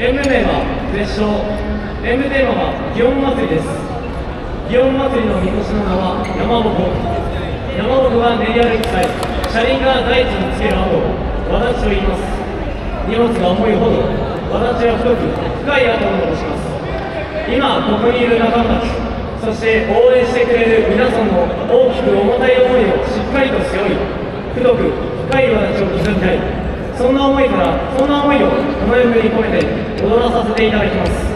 演舞名は絶唱演舞テーマは祇園祭です。祇園祭のみこしの名は山鉾山鉾が練り歩き際車輪が大地につける跡をわだちと言います。荷物が重いほどわだちは太く深い跡を残します。今ここにいる仲間たちそして応援してくれる皆さんの大きく重たい思いをしっかりと背負い太く深いわだちを刻みたい。そんな思いからそんな思いをこの演舞に込めて踊らさせていただきます。